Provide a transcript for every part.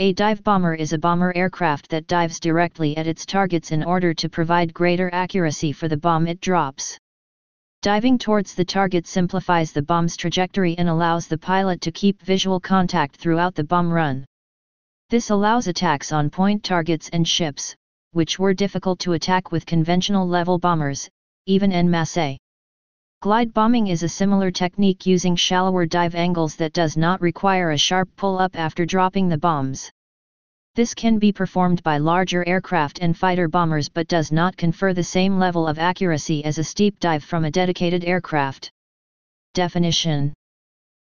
A dive bomber is a bomber aircraft that dives directly at its targets in order to provide greater accuracy for the bomb it drops. Diving towards the target simplifies the bomb's trajectory and allows the pilot to keep visual contact throughout the bomb run. This allows attacks on point targets and ships, which were difficult to attack with conventional level bombers, even en masse. Glide bombing is a similar technique using shallower dive angles that does not require a sharp pull-up after dropping the bombs. This can be performed by larger aircraft and fighter bombers but does not confer the same level of accuracy as a steep dive from a dedicated aircraft. Definition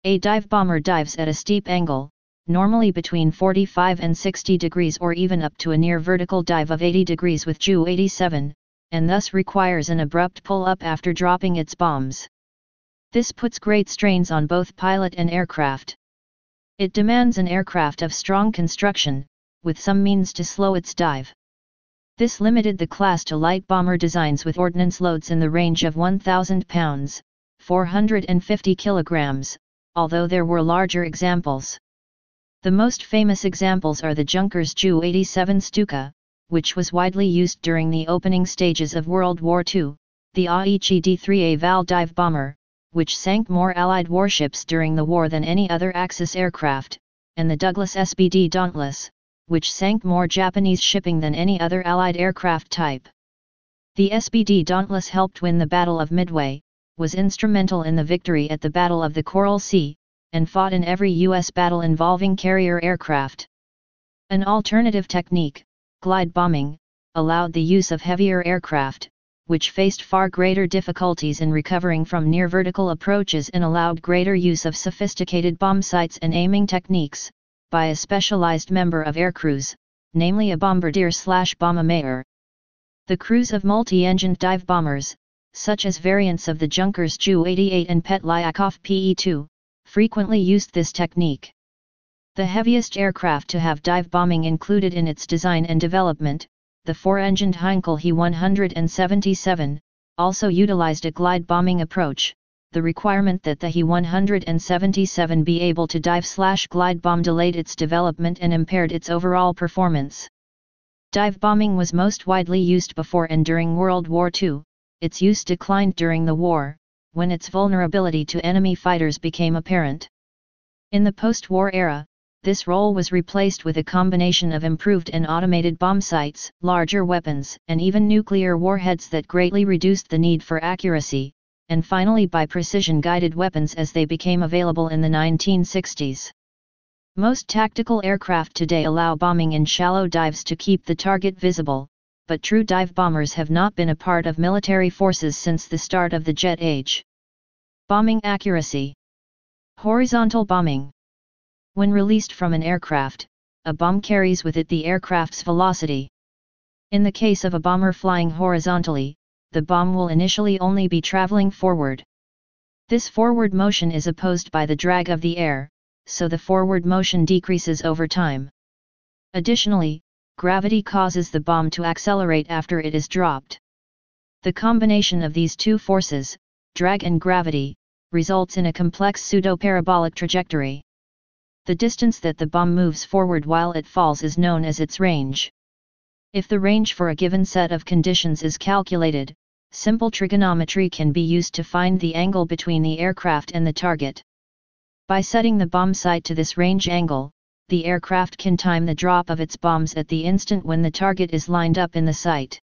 A dive bomber dives at a steep angle, normally between 45 and 60 degrees or even up to a near vertical dive of 80 degrees with Ju 87, and thus requires an abrupt pull-up after dropping its bombs. This puts great strains on both pilot and aircraft. It demands an aircraft of strong construction, with some means to slow its dive. This limited the class to light bomber designs with ordnance loads in the range of 1,000 pounds, 450 kilograms, although there were larger examples. The most famous examples are the Junkers Ju 87 Stuka, which was widely used during the opening stages of World War II, the Aichi D-3A Val dive bomber, which sank more Allied warships during the war than any other Axis aircraft, and the Douglas SBD Dauntless, which sank more Japanese shipping than any other Allied aircraft type. The SBD Dauntless helped win the Battle of Midway, was instrumental in the victory at the Battle of the Coral Sea, and fought in every U.S. battle involving carrier aircraft. An alternative technique, glide bombing, allowed the use of heavier aircraft, which faced far greater difficulties in recovering from near vertical approaches and allowed greater use of sophisticated bomb sights and aiming techniques, by a specialized member of aircrews, namely a bombardier slash bombardier. The crews of multi-engined dive bombers, such as variants of the Junkers Ju-88 and Petlyakov PE-2, frequently used this technique. The heaviest aircraft to have dive bombing included in its design and development, the four-engined Heinkel He-177, also utilized a glide bombing approach. The requirement that the He-177 be able to dive-slash-glide bomb delayed its development and impaired its overall performance. Dive bombing was most widely used before and during World War II, its use declined during the war, when its vulnerability to enemy fighters became apparent. In the post-war era, this role was replaced with a combination of improved and automated bomb sights, larger weapons, and even nuclear warheads that greatly reduced the need for accuracy, and finally by precision-guided weapons as they became available in the 1960s. Most tactical aircraft today allow bombing in shallow dives to keep the target visible, but true dive bombers have not been a part of military forces since the start of the jet age. Bombing accuracy Horizontal bombing when released from an aircraft, a bomb carries with it the aircraft's velocity. In the case of a bomber flying horizontally, the bomb will initially only be traveling forward. This forward motion is opposed by the drag of the air, so the forward motion decreases over time. Additionally, gravity causes the bomb to accelerate after it is dropped. The combination of these two forces, drag and gravity, results in a complex pseudo-parabolic trajectory. The distance that the bomb moves forward while it falls is known as its range. If the range for a given set of conditions is calculated, simple trigonometry can be used to find the angle between the aircraft and the target. By setting the bomb sight to this range angle, the aircraft can time the drop of its bombs at the instant when the target is lined up in the sight.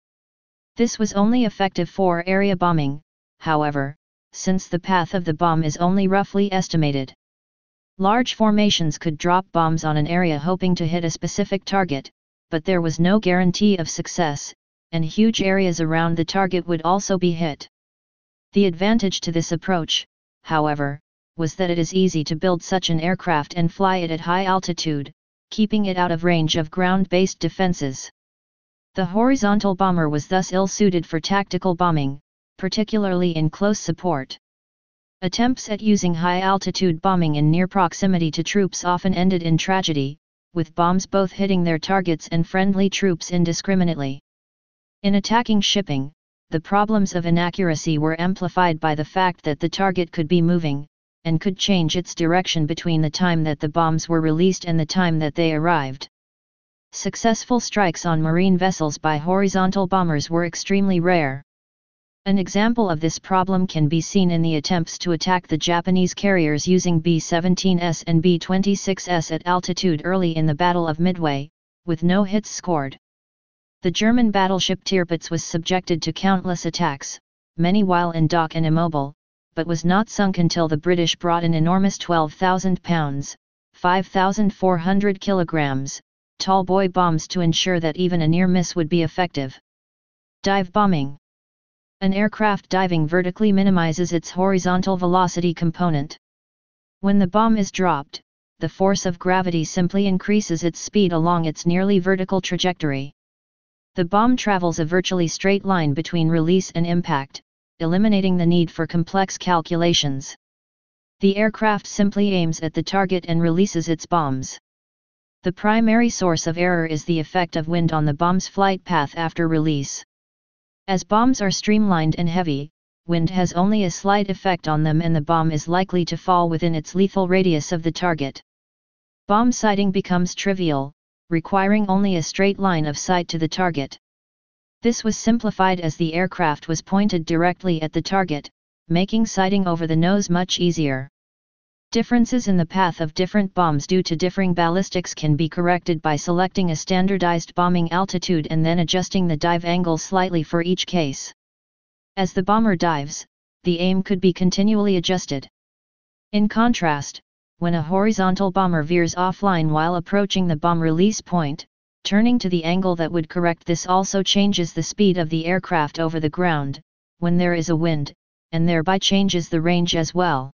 This was only effective for area bombing, however, since the path of the bomb is only roughly estimated. Large formations could drop bombs on an area hoping to hit a specific target, but there was no guarantee of success, and huge areas around the target would also be hit. The advantage to this approach, however, was that it is easy to build such an aircraft and fly it at high altitude, keeping it out of range of ground-based defenses. The horizontal bomber was thus ill-suited for tactical bombing, particularly in close support. Attempts at using high-altitude bombing in near proximity to troops often ended in tragedy, with bombs both hitting their targets and friendly troops indiscriminately. In attacking shipping, the problems of inaccuracy were amplified by the fact that the target could be moving, and could change its direction between the time that the bombs were released and the time that they arrived. Successful strikes on marine vessels by horizontal bombers were extremely rare. An example of this problem can be seen in the attempts to attack the Japanese carriers using B-17S and B-26S at altitude early in the Battle of Midway, with no hits scored. The German battleship Tirpitz was subjected to countless attacks, many while in dock and immobile, but was not sunk until the British brought an enormous 12,000 pounds, 5,400 kilograms, tallboy bombs to ensure that even a near miss would be effective. Dive bombing an aircraft diving vertically minimizes its horizontal velocity component. When the bomb is dropped, the force of gravity simply increases its speed along its nearly vertical trajectory. The bomb travels a virtually straight line between release and impact, eliminating the need for complex calculations. The aircraft simply aims at the target and releases its bombs. The primary source of error is the effect of wind on the bomb's flight path after release. As bombs are streamlined and heavy, wind has only a slight effect on them and the bomb is likely to fall within its lethal radius of the target. Bomb sighting becomes trivial, requiring only a straight line of sight to the target. This was simplified as the aircraft was pointed directly at the target, making sighting over the nose much easier. Differences in the path of different bombs due to differing ballistics can be corrected by selecting a standardized bombing altitude and then adjusting the dive angle slightly for each case. As the bomber dives, the aim could be continually adjusted. In contrast, when a horizontal bomber veers offline while approaching the bomb release point, turning to the angle that would correct this also changes the speed of the aircraft over the ground, when there is a wind, and thereby changes the range as well.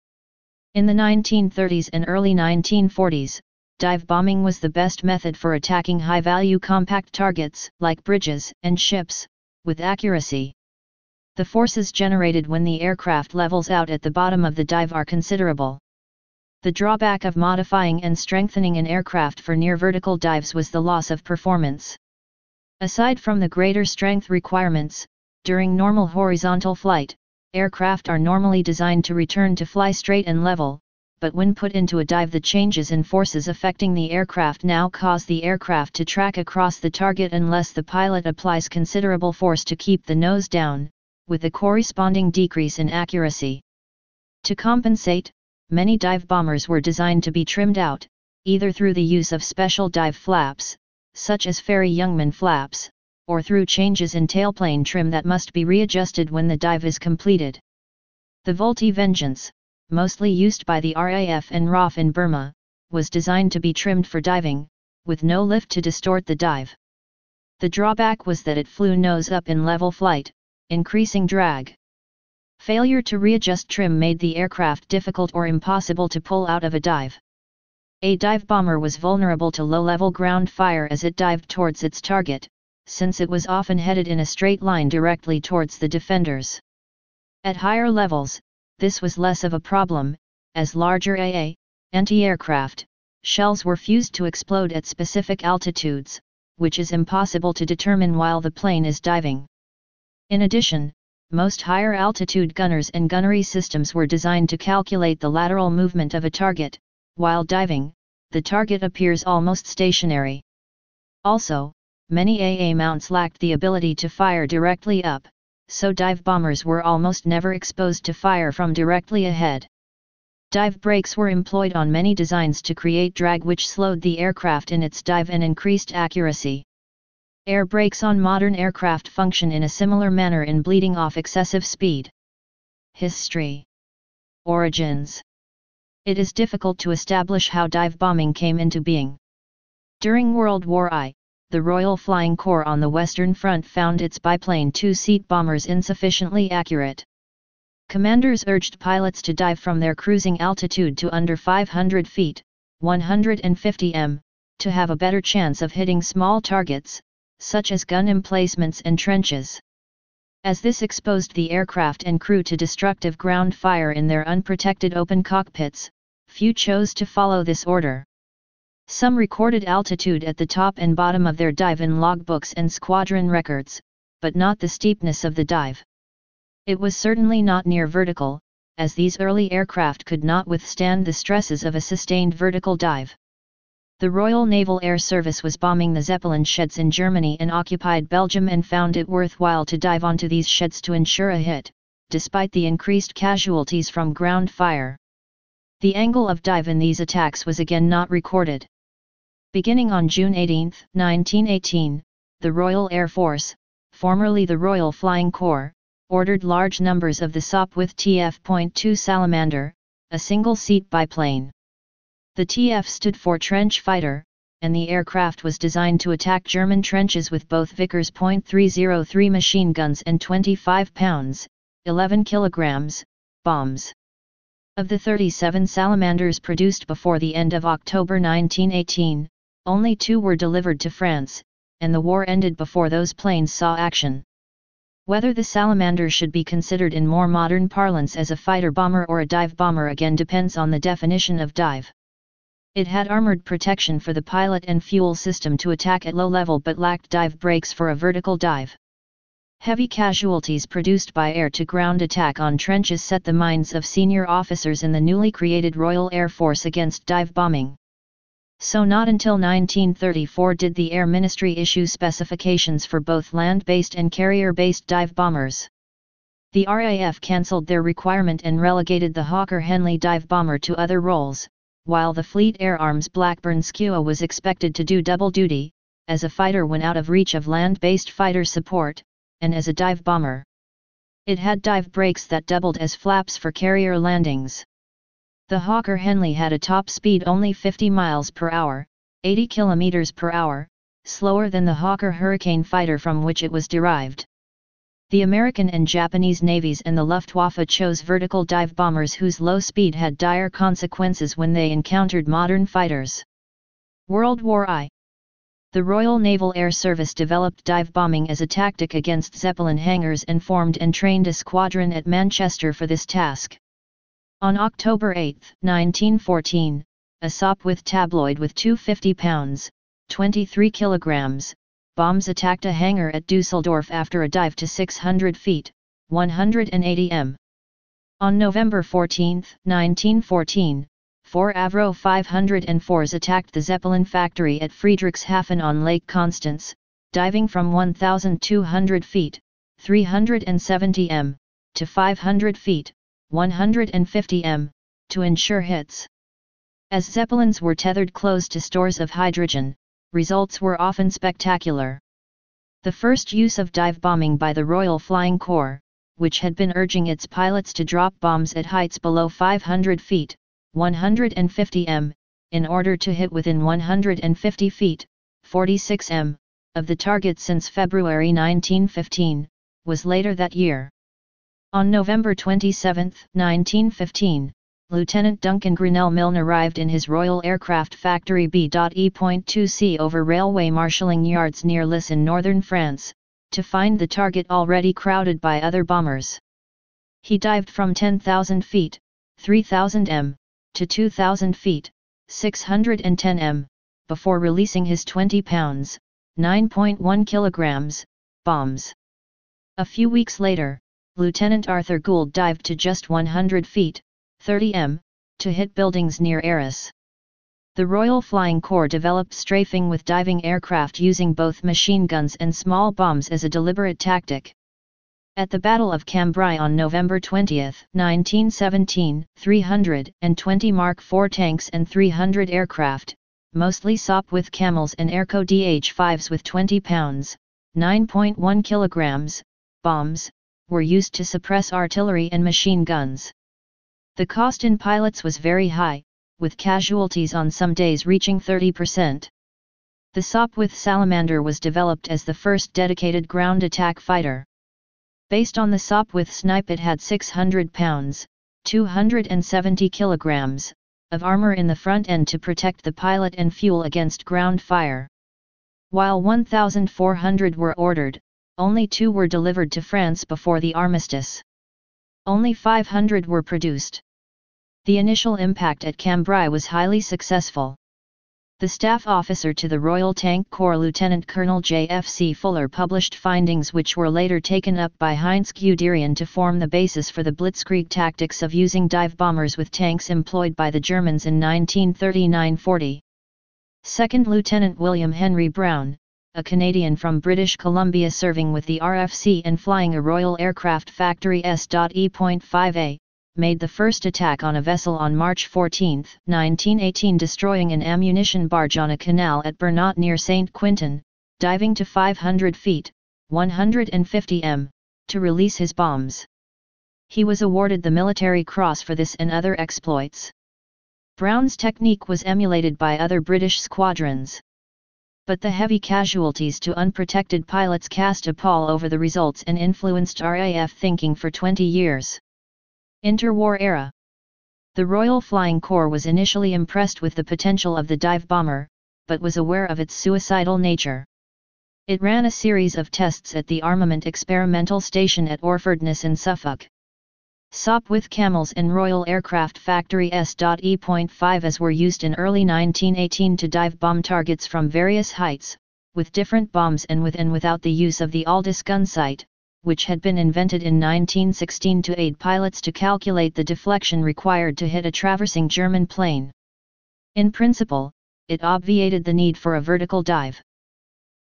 In the 1930s and early 1940s, dive bombing was the best method for attacking high-value compact targets, like bridges and ships, with accuracy. The forces generated when the aircraft levels out at the bottom of the dive are considerable. The drawback of modifying and strengthening an aircraft for near vertical dives was the loss of performance. Aside from the greater strength requirements, during normal horizontal flight, Aircraft are normally designed to return to fly straight and level, but when put into a dive the changes in forces affecting the aircraft now cause the aircraft to track across the target unless the pilot applies considerable force to keep the nose down, with a corresponding decrease in accuracy. To compensate, many dive bombers were designed to be trimmed out, either through the use of special dive flaps, such as Fairey-Youngman flaps, or through changes in tailplane trim that must be readjusted when the dive is completed. The Vultee Vengeance, mostly used by the RAF and RAF in Burma, was designed to be trimmed for diving, with no lift to distort the dive. The drawback was that it flew nose up in level flight, increasing drag. Failure to readjust trim made the aircraft difficult or impossible to pull out of a dive. A dive bomber was vulnerable to low-level ground fire as it dived towards its target, since it was often headed in a straight line directly towards the defenders. At higher levels, this was less of a problem, as larger AA, anti-aircraft, shells were fused to explode at specific altitudes, which is impossible to determine while the plane is diving. In addition, most higher altitude gunners and gunnery systems were designed to calculate the lateral movement of a target, while diving, the target appears almost stationary. Also, many AA mounts lacked the ability to fire directly up, so dive bombers were almost never exposed to fire from directly ahead. Dive brakes were employed on many designs to create drag which slowed the aircraft in its dive and increased accuracy. Air brakes on modern aircraft function in a similar manner in bleeding off excessive speed. History Origins It is difficult to establish how dive bombing came into being. During World War I, the Royal Flying Corps on the Western Front found its biplane two-seat bombers insufficiently accurate. Commanders urged pilots to dive from their cruising altitude to under 500 feet, 150 m, to have a better chance of hitting small targets, such as gun emplacements and trenches. As this exposed the aircraft and crew to destructive ground fire in their unprotected open cockpits, few chose to follow this order. Some recorded altitude at the top and bottom of their dive in logbooks and squadron records, but not the steepness of the dive. It was certainly not near vertical, as these early aircraft could not withstand the stresses of a sustained vertical dive. The Royal Naval Air Service was bombing the Zeppelin sheds in Germany and occupied Belgium and found it worthwhile to dive onto these sheds to ensure a hit, despite the increased casualties from ground fire. The angle of dive in these attacks was again not recorded. Beginning on June 18, 1918, the Royal Air Force, formerly the Royal Flying Corps, ordered large numbers of the Sopwith TF.2 Salamander, a single-seat biplane. The TF stood for Trench Fighter, and the aircraft was designed to attack German trenches with both Vickers .303 machine guns and 25 pounds, 11 kilograms, bombs. Of the 37 Salamanders produced before the end of October 1918, only two were delivered to France, and the war ended before those planes saw action. Whether the Salamander should be considered in more modern parlance as a fighter bomber or a dive bomber again depends on the definition of dive. It had armored protection for the pilot and fuel system to attack at low level but lacked dive brakes for a vertical dive. Heavy casualties produced by air-to-ground attack on trenches set the minds of senior officers in the newly created Royal Air Force against dive bombing. So not until 1934 did the Air Ministry issue specifications for both land-based and carrier-based dive bombers. The RAF cancelled their requirement and relegated the Hawker Henley dive bomber to other roles, while the Fleet Air Arms Blackburn Skua was expected to do double duty, as a fighter when out of reach of land-based fighter support, and as a dive bomber. It had dive brakes that doubled as flaps for carrier landings. The Hawker Henley had a top speed only 50 miles per hour, 80 kilometers per hour, slower than the Hawker Hurricane fighter from which it was derived. The American and Japanese navies and the Luftwaffe chose vertical dive bombers whose low speed had dire consequences when they encountered modern fighters. World War I The Royal Naval Air Service developed dive bombing as a tactic against Zeppelin hangars and formed and trained a squadron at Manchester for this task. On October 8, 1914, a Sopwith tabloid with 250 pounds, 23 kilograms, bombs attacked a hangar at Dusseldorf after a dive to 600 feet, 180 m. On November 14, 1914, four Avro 504s attacked the Zeppelin factory at Friedrichshafen on Lake Constance, diving from 1,200 feet, 370 m, to 500 feet, 150 m, to ensure hits. As Zeppelins were tethered close to stores of hydrogen, results were often spectacular. The first use of dive bombing by the Royal Flying Corps, which had been urging its pilots to drop bombs at heights below 500 feet, 150 m, in order to hit within 150 feet, 46 m, of the target since February 1915, was later that year. On November 27, 1915, Lieutenant Duncan Grinnell Milne arrived in his Royal Aircraft Factory B.E.2C over railway marshalling yards near Lis in northern France, to find the target already crowded by other bombers. He dived from 10,000 feet, 3,000 m, to 2,000 feet, 610 m, before releasing his 20 pounds, 9.1 kilograms, bombs. A few weeks later, Lieutenant Arthur Gould dived to just 100 feet, 30 m, to hit buildings near Arras. The Royal Flying Corps developed strafing with diving aircraft using both machine guns and small bombs as a deliberate tactic. At the Battle of Cambrai on November 20, 1917, 320 Mark IV tanks and 300 aircraft, mostly Sopwith Camels and Airco DH-5s with 20 pounds, 9.1 kilograms, bombs, were used to suppress artillery and machine guns. The cost in pilots was very high, with casualties on some days reaching 30%. The Sopwith Salamander was developed as the first dedicated ground attack fighter. Based on the Sopwith Snipe it had 600 pounds, 270 kilograms, of armor in the front end to protect the pilot and fuel against ground fire. While 1,400 were ordered, only two were delivered to France before the armistice. Only 500 were produced. The initial impact at Cambrai was highly successful. The staff officer to the Royal Tank Corps Lieutenant Colonel J.F.C. Fuller published findings which were later taken up by Heinz Guderian to form the basis for the blitzkrieg tactics of using dive bombers with tanks employed by the Germans in 1939-40. Second Lieutenant William Henry Brown, a Canadian from British Columbia serving with the RFC and flying a Royal Aircraft Factory S.E.5A, made the first attack on a vessel on March 14, 1918 destroying an ammunition barge on a canal at Bernat near St. Quentin, diving to 500 feet, 150 m, to release his bombs. He was awarded the Military Cross for this and other exploits. Brown's technique was emulated by other British squadrons. But the heavy casualties to unprotected pilots cast a pall over the results and influenced RAF thinking for 20 years. Interwar era The Royal Flying Corps was initially impressed with the potential of the dive bomber, but was aware of its suicidal nature. It ran a series of tests at the Armament Experimental Station at Orfordness in Suffolk. Sopwith Camels and Royal Aircraft Factory S.E.5 as were used in early 1918 to dive bomb targets from various heights, with different bombs and with and without the use of the Aldis gun sight, which had been invented in 1916 to aid pilots to calculate the deflection required to hit a traversing German plane. In principle, it obviated the need for a vertical dive.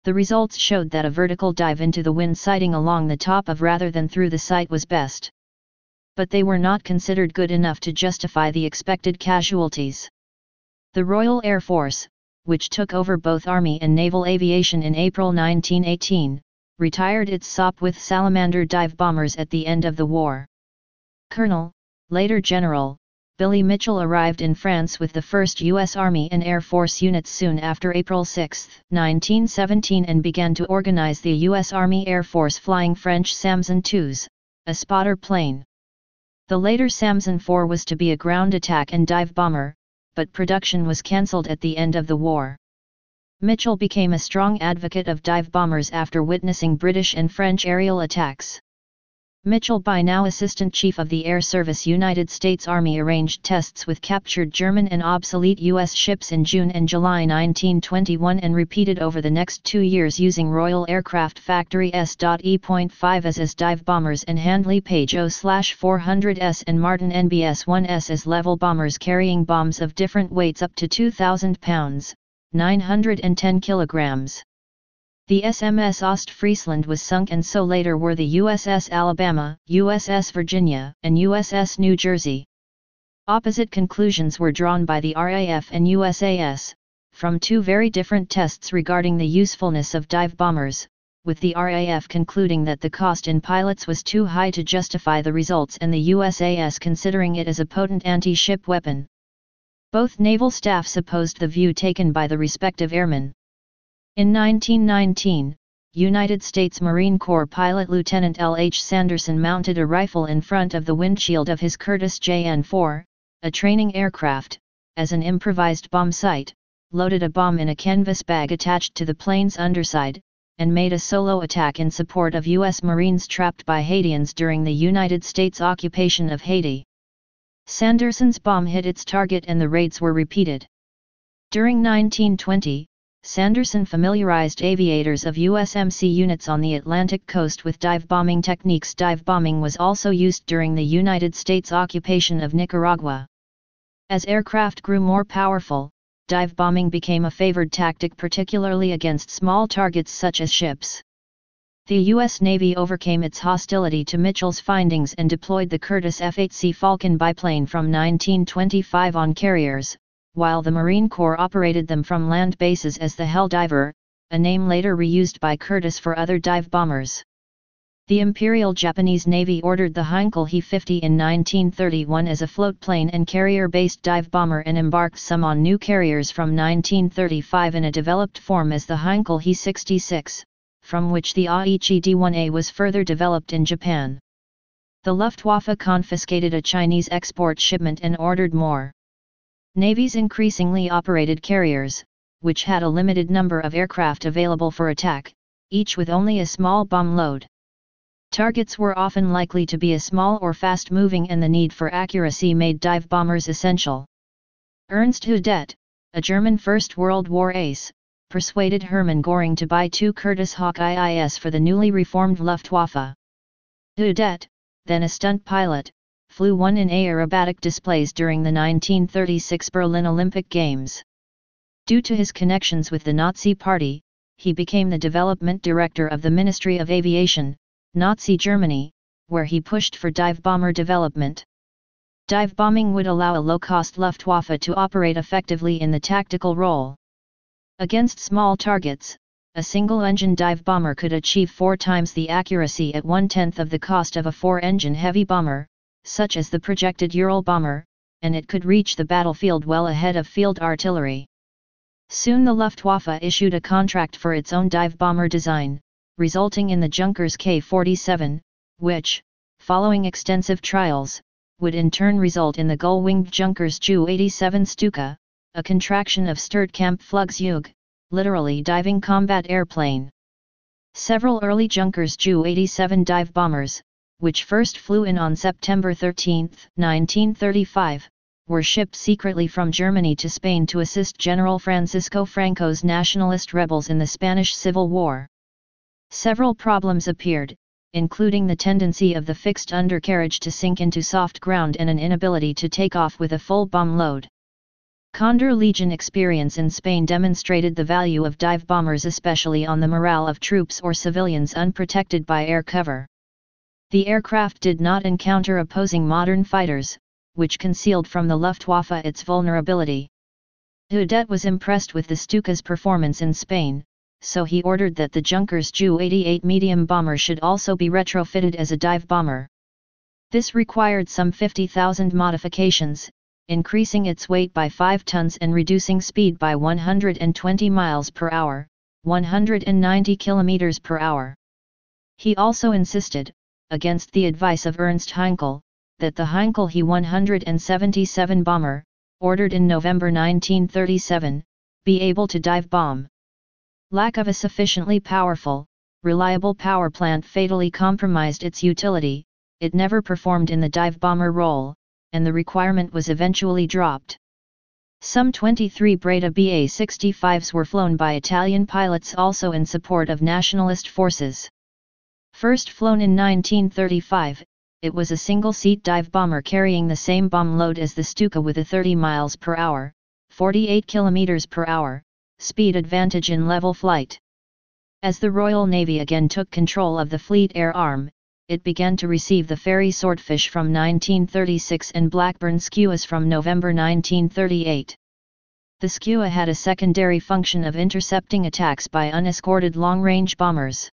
The results showed that a vertical dive into the wind sighting along the top of rather than through the sight was best. But they were not considered good enough to justify the expected casualties. The Royal Air Force, which took over both Army and Naval aviation in April 1918, retired its Sopwith Salamander dive bombers at the end of the war. Colonel, later General, Billy Mitchell arrived in France with the 1st U.S. Army and Air Force units soon after April 6, 1917 and began to organize the U.S. Army Air Force flying French Salmson IIs, a spotter plane. The later Salmson IV was to be a ground attack and dive bomber, but production was cancelled at the end of the war. Mitchell became a strong advocate of dive bombers after witnessing British and French aerial attacks. Mitchell by now Assistant Chief of the Air Service United States Army arranged tests with captured German and obsolete U.S. ships in June and July 1921 and repeated over the next two years using Royal Aircraft Factory S.E.5 as as dive bombers and Handley Page O-400S and Martin NBS-1S as level bombers carrying bombs of different weights up to 2,000 pounds, 910 kilograms. The SMS Ostfriesland was sunk and so later were the USS Alabama, USS Virginia, and USS New Jersey. Opposite conclusions were drawn by the RAF and USAS, from two very different tests regarding the usefulness of dive bombers, with the RAF concluding that the cost in pilots was too high to justify the results and the USAS considering it as a potent anti-ship weapon. Both naval staffs opposed the view taken by the respective airmen. In 1919, United States Marine Corps pilot Lieutenant L. H. Sanderson mounted a rifle in front of the windshield of his Curtiss JN-4, a training aircraft, as an improvised bomb sight, loaded a bomb in a canvas bag attached to the plane's underside, and made a solo attack in support of U.S. Marines trapped by Haitians during the United States occupation of Haiti. Sanderson's bomb hit its target and the raids were repeated. During 1920, Sanderson familiarized aviators of USMC units on the Atlantic coast with dive bombing techniques. Dive bombing was also used during the United States occupation of Nicaragua. As aircraft grew more powerful, dive bombing became a favored tactic particularly against small targets such as ships. The U.S. Navy overcame its hostility to Mitchell's findings and deployed the Curtiss F-8C Falcon biplane from 1925 on carriers, while the Marine Corps operated them from land bases as the Helldiver, a name later reused by Curtiss for other dive bombers. The Imperial Japanese Navy ordered the Heinkel He-50 in 1931 as a float plane and carrier-based dive bomber and embarked some on new carriers from 1935 in a developed form as the Heinkel He-66 from which the Aichi D1A was further developed in Japan. The Luftwaffe confiscated a Chinese export shipment and ordered more. Navies increasingly operated carriers, which had a limited number of aircraft available for attack, each with only a small bomb load. Targets were often likely to be a small or fast-moving and the need for accuracy made dive bombers essential. Ernst Udet, a German First World War ace, persuaded Hermann Göring to buy two Curtiss Hawk IIS for the newly reformed Luftwaffe. Udet, then a stunt pilot, flew one in aerobatic displays during the 1936 Berlin Olympic Games. Due to his connections with the Nazi Party, he became the development director of the Ministry of Aviation, Nazi Germany, where he pushed for dive bomber development. Dive bombing would allow a low-cost Luftwaffe to operate effectively in the tactical role. Against small targets, a single-engine dive bomber could achieve four times the accuracy at one-tenth of the cost of a four-engine heavy bomber, such as the projected Ural bomber, and it could reach the battlefield well ahead of field artillery. Soon the Luftwaffe issued a contract for its own dive bomber design, resulting in the Junkers K-47, which, following extensive trials, would in turn result in the gull-winged Junkers Ju-87 Stuka, a contraction of Flugzeug, literally diving combat airplane. Several early Junkers Ju-87 dive bombers, which first flew in on September 13, 1935, were shipped secretly from Germany to Spain to assist General Francisco Franco's nationalist rebels in the Spanish Civil War. Several problems appeared, including the tendency of the fixed undercarriage to sink into soft ground and an inability to take off with a full bomb load. Condor Legion experience in Spain demonstrated the value of dive bombers especially on the morale of troops or civilians unprotected by air cover. The aircraft did not encounter opposing modern fighters, which concealed from the Luftwaffe its vulnerability. Udet was impressed with the Stuka's performance in Spain, so he ordered that the Junkers Ju-88 medium bomber should also be retrofitted as a dive bomber. This required some 50,000 modifications, increasing its weight by 5 tons and reducing speed by 120 miles per hour, 190 kilometers per hour. He also insisted, against the advice of Ernst Heinkel, that the Heinkel He-177 bomber, ordered in November 1937, be able to dive bomb. Lack of a sufficiently powerful, reliable power plant fatally compromised its utility, it never performed in the dive bomber role, and the requirement was eventually dropped. Some 23 Breda BA-65s were flown by Italian pilots also in support of nationalist forces. First flown in 1935, it was a single-seat dive bomber carrying the same bomb load as the Stuka with a 30 miles per hour, 48 kilometers per hour, speed advantage in level flight. As the Royal Navy again took control of the Fleet Air Arm, it began to receive the Fairey Swordfish from 1936 and Blackburn Skuas from November 1938. The Skua had a secondary function of intercepting attacks by unescorted long-range bombers.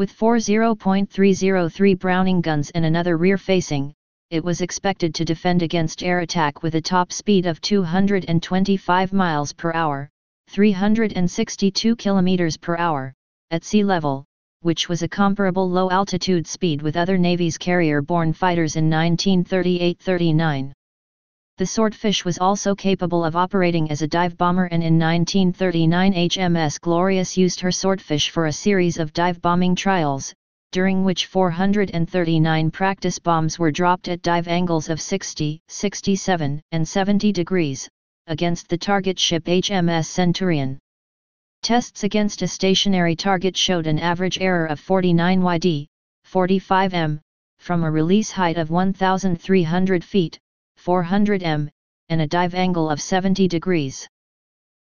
With four 0.303 Browning guns and another rear-facing, it was expected to defend against air attack with a top speed of 225 miles per hour, 362 kilometers per hour, at sea level, which was a comparable low-altitude speed with other Navy's carrier-borne fighters in 1938-39. The Swordfish was also capable of operating as a dive bomber and in 1939 HMS Glorious used her Swordfish for a series of dive bombing trials, during which 439 practice bombs were dropped at dive angles of 60, 67, and 70 degrees, against the target ship HMS Centurion. Tests against a stationary target showed an average error of 49 yd, 45 m, from a release height of 1,300 feet, 400 m, and a dive angle of 70 degrees.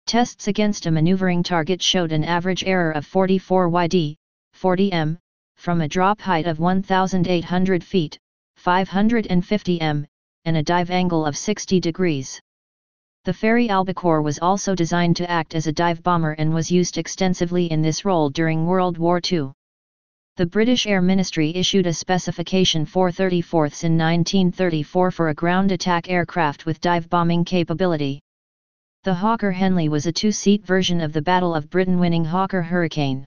Tests against a maneuvering target showed an average error of 44 yd, 40 m, from a drop height of 1,800 feet, 550 m, and a dive angle of 60 degrees. The Fairey Albacore was also designed to act as a dive bomber and was used extensively in this role during World War II the British Air Ministry issued a specification 434ths in 1934 for a ground attack aircraft with dive bombing capability. The Hawker Henley was a two-seat version of the Battle of Britain winning Hawker Hurricane.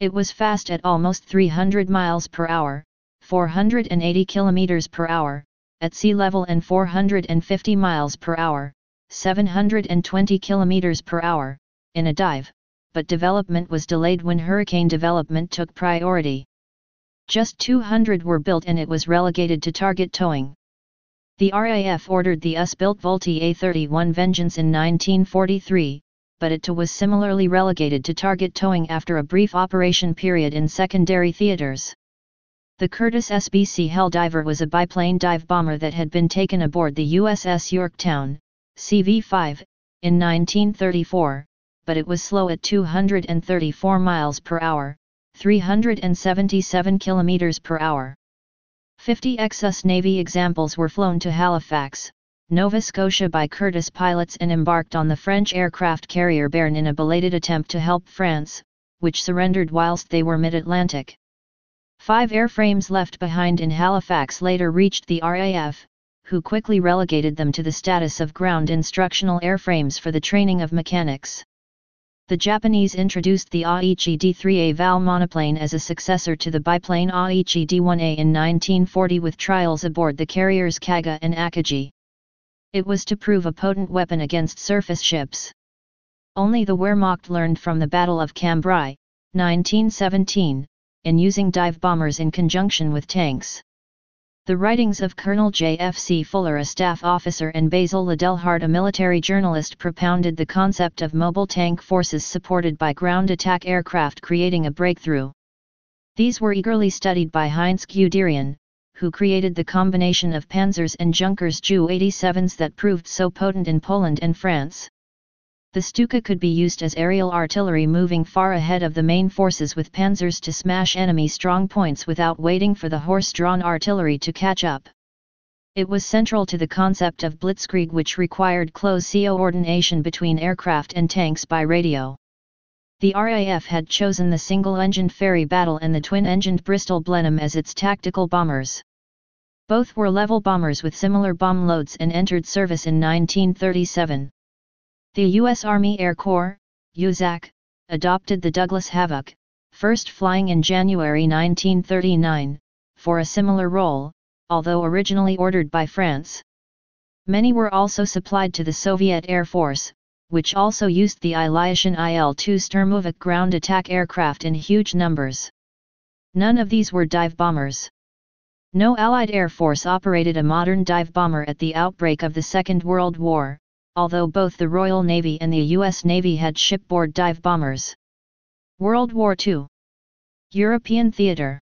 It was fast at almost 300 miles per hour, 480 kilometers per hour, at sea level and 450 miles per hour, 720 kilometers per hour, in a dive but development was delayed when hurricane development took priority. Just 200 were built and it was relegated to target towing. The RAF ordered the US-built Vultee A-31 Vengeance in 1943, but it was similarly relegated to target towing after a brief operation period in secondary theaters. The Curtiss SBC Helldiver was a biplane dive bomber that had been taken aboard the USS Yorktown, CV-5, in 1934, but it was slow at 234 miles per hour, 377 kilometers per hour. 50 XS Navy examples were flown to Halifax, Nova Scotia by Curtiss pilots and embarked on the French aircraft carrier Béarn in a belated attempt to help France, which surrendered whilst they were mid-Atlantic. Five airframes left behind in Halifax later reached the RAF, who quickly relegated them to the status of ground instructional airframes for the training of mechanics. The Japanese introduced the Aichi D3A VAL monoplane as a successor to the biplane Aichi D1A in 1940 with trials aboard the carriers Kaga and Akagi. It was to prove a potent weapon against surface ships. Only the Wehrmacht learned from the Battle of Cambrai, 1917, in using dive bombers in conjunction with tanks. The writings of Colonel J.F.C. Fuller a staff officer and Basil Liddell Hart a military journalist propounded the concept of mobile tank forces supported by ground attack aircraft creating a breakthrough. These were eagerly studied by Heinz Guderian, who created the combination of Panzers and Junkers Ju-87s that proved so potent in Poland and France. The Stuka could be used as aerial artillery moving far ahead of the main forces with panzers to smash enemy strong points without waiting for the horse-drawn artillery to catch up. It was central to the concept of blitzkrieg which required close coordination between aircraft and tanks by radio. The RAF had chosen the single-engined Fairey Battle and the twin-engined Bristol Blenheim as its tactical bombers. Both were level bombers with similar bomb loads and entered service in 1937. The U.S. Army Air Corps, USAC, adopted the Douglas Havoc, first flying in January 1939, for a similar role, although originally ordered by France. Many were also supplied to the Soviet Air Force, which also used the Ilyushin Il-2 Sturmovik ground attack aircraft in huge numbers. None of these were dive bombers. No Allied Air Force operated a modern dive bomber at the outbreak of the Second World War, although both the Royal Navy and the U.S. Navy had shipboard dive bombers. World War II European Theatre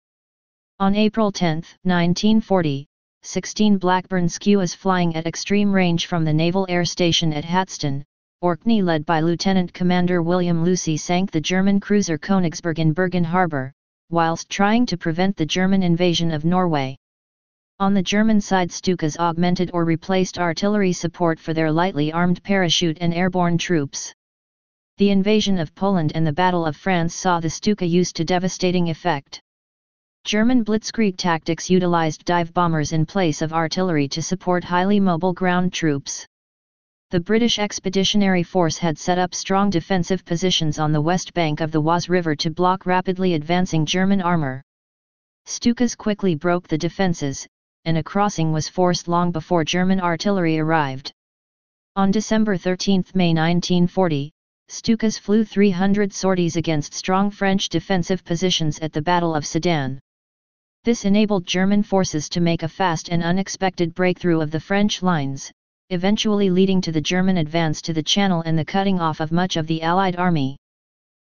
On April 10, 1940, 16 Blackburn Skuas flying at extreme range from the Naval Air Station at Hatston, Orkney led by Lieutenant Commander William Lucy sank the German cruiser Königsberg in Bergen Harbour, whilst trying to prevent the German invasion of Norway. On the German side Stukas augmented or replaced artillery support for their lightly armed parachute and airborne troops. The invasion of Poland and the Battle of France saw the Stuka used to devastating effect. German blitzkrieg tactics utilized dive bombers in place of artillery to support highly mobile ground troops. The British Expeditionary Force had set up strong defensive positions on the west bank of the Oise River to block rapidly advancing German armor. Stukas quickly broke the defenses, and a crossing was forced long before German artillery arrived. On December 13 May 1940, Stukas flew 300 sorties against strong French defensive positions at the Battle of Sedan. This enabled German forces to make a fast and unexpected breakthrough of the French lines, eventually leading to the German advance to the Channel and the cutting off of much of the Allied army.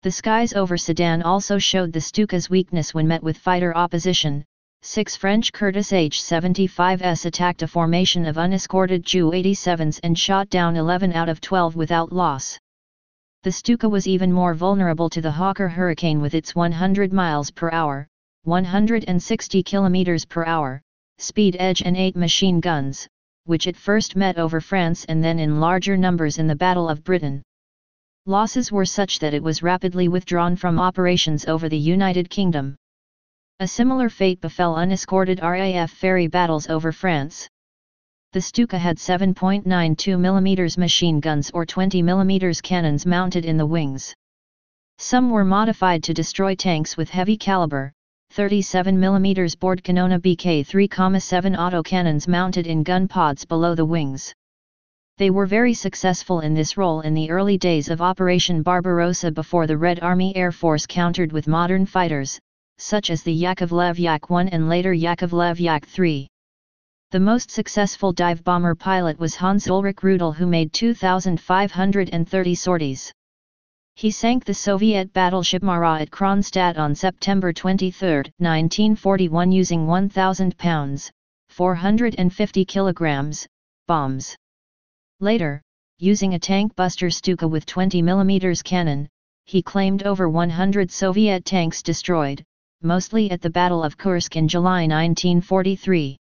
The skies over Sedan also showed the Stuka's weakness when met with fighter opposition, Six French Curtiss H-75s attacked a formation of unescorted Ju-87s and shot down 11 out of 12 without loss. The Stuka was even more vulnerable to the Hawker Hurricane with its 100 miles per hour, 160 kilometers per hour, speed edge and 8 machine guns, which it first met over France and then in larger numbers in the Battle of Britain. Losses were such that it was rapidly withdrawn from operations over the United Kingdom. A similar fate befell unescorted RAF Fairey Battles over France. The Stuka had 7.92 mm machine guns or 20 mm cannons mounted in the wings. Some were modified to destroy tanks with heavy caliber, 37 mm Bordkanone BK 3,7 autocannons mounted in gun pods below the wings. They were very successful in this role in the early days of Operation Barbarossa before the Red Army Air Force countered with modern fighters, such as the Yakovlev Yak 1 and later Yakovlev Yak 3. The most successful dive bomber pilot was Hans Ulrich Rudel who made 2,530 sorties. He sank the Soviet battleship Marat at Kronstadt on September 23, 1941 using 1,000 pounds, 450 kilograms, bombs. Later, using a tank buster Stuka with 20 mm cannon, he claimed over 100 Soviet tanks destroyed, mostly at the Battle of Kursk in July 1943.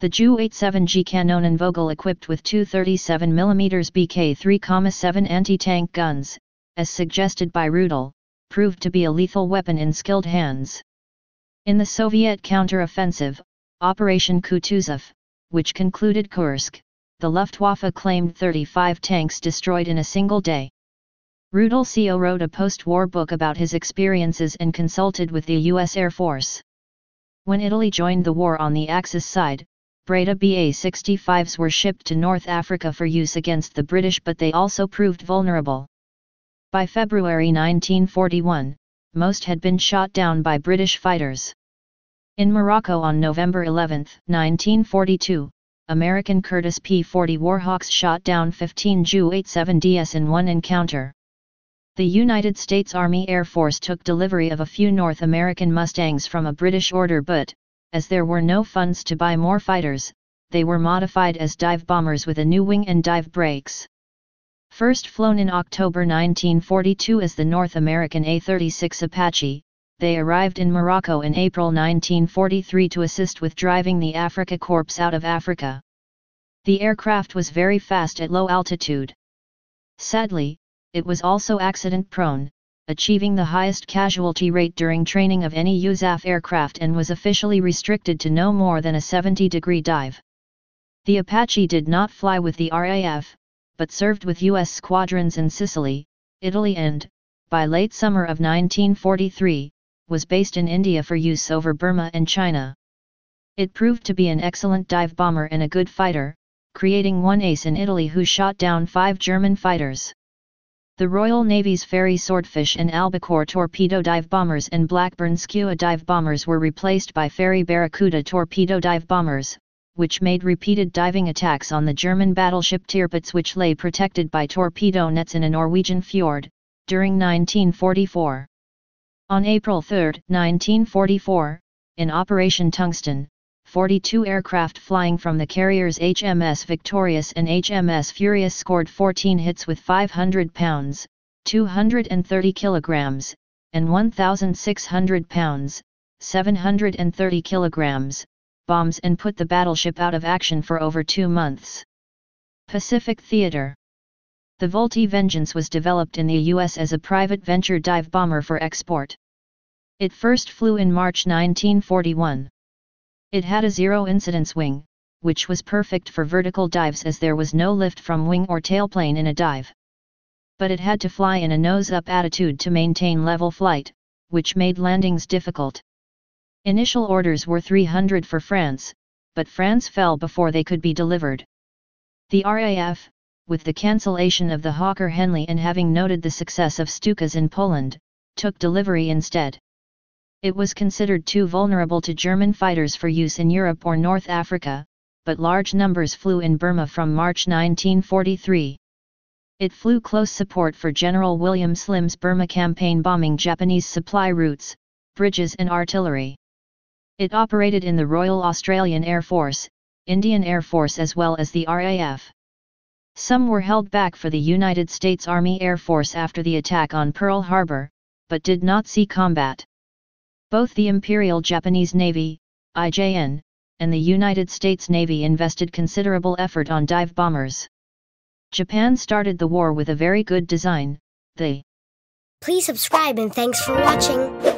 The Ju-87G Kanonenvogel equipped with two 37mm BK-3,7 anti-tank guns, as suggested by Rudel, proved to be a lethal weapon in skilled hands. In the Soviet counter-offensive, Operation Kutuzov, which concluded Kursk, the Luftwaffe claimed 35 tanks destroyed in a single day. Rudel Co wrote a post-war book about his experiences and consulted with the U.S. Air Force. When Italy joined the war on the Axis side, Breda BA-65s were shipped to North Africa for use against the British but they also proved vulnerable. By February 1941, most had been shot down by British fighters. In Morocco on November 11, 1942, American Curtiss P-40 Warhawks shot down 15 Ju-87DS in one encounter. The United States Army Air Force took delivery of a few North American Mustangs from a British order but, as there were no funds to buy more fighters, they were modified as dive bombers with a new wing and dive brakes. First flown in October 1942 as the North American A-36 Apache, they arrived in Morocco in April 1943 to assist with driving the Afrika Korps out of Africa. The aircraft was very fast at low altitude. Sadly, it was also accident-prone, achieving the highest casualty rate during training of any USAF aircraft and was officially restricted to no more than a 70-degree dive. The Apache did not fly with the RAF, but served with U.S. squadrons in Sicily, Italy and, by late summer of 1943, was based in India for use over Burma and China. It proved to be an excellent dive bomber and a good fighter, creating one ace in Italy who shot down five German fighters. The Royal Navy's Fairey Swordfish and Albacore torpedo dive bombers and Blackburn Skua dive bombers were replaced by Fairey Barracuda torpedo dive bombers, which made repeated diving attacks on the German battleship Tirpitz which lay protected by torpedo nets in a Norwegian fjord, during 1944. On April 3, 1944, in Operation Tungsten, 42 aircraft flying from the carriers HMS Victorious and HMS Furious scored 14 hits with 500 pounds, 230 kilograms, and 1,600 pounds, 730 kilograms, bombs and put the battleship out of action for over two months. Pacific Theater The Vultee Vengeance was developed in the U.S. as a private venture dive bomber for export. It first flew in March 1941. It had a zero-incidence wing, which was perfect for vertical dives as there was no lift from wing or tailplane in a dive. But it had to fly in a nose-up attitude to maintain level flight, which made landings difficult. Initial orders were 300 for France, but France fell before they could be delivered. The RAF, with the cancellation of the Hawker Henley and having noted the success of Stukas in Poland, took delivery instead. It was considered too vulnerable to German fighters for use in Europe or North Africa, but large numbers flew in Burma from March 1943. It flew close support for General William Slim's Burma campaign bombing Japanese supply routes, bridges and artillery. It operated in the Royal Australian Air Force, Indian Air Force as well as the RAF. Some were held back for the United States Army Air Force after the attack on Pearl Harbor, but did not see combat. Both the Imperial Japanese Navy, IJN, and the United States Navy invested considerable effort on dive bombers. Japan started the war with a very good design, the Please subscribe and thanks for watching.